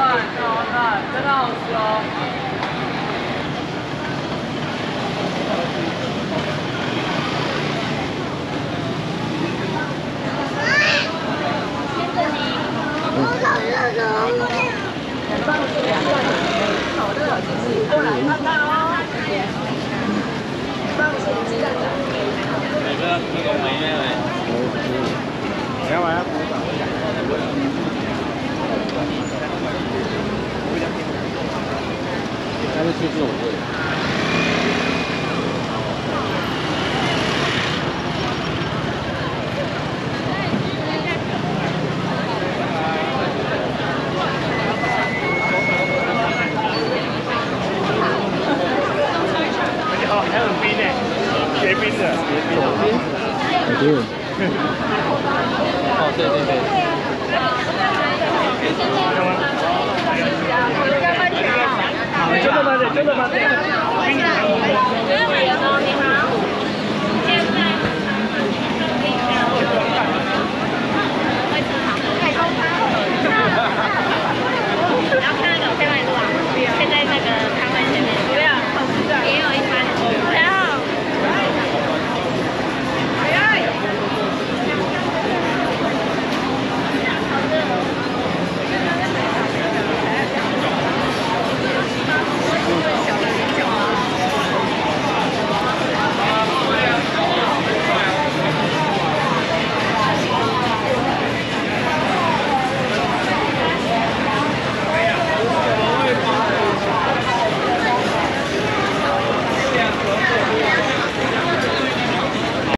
看，看好看，真的好吃哦。你要最近我会。对对对。Yeah.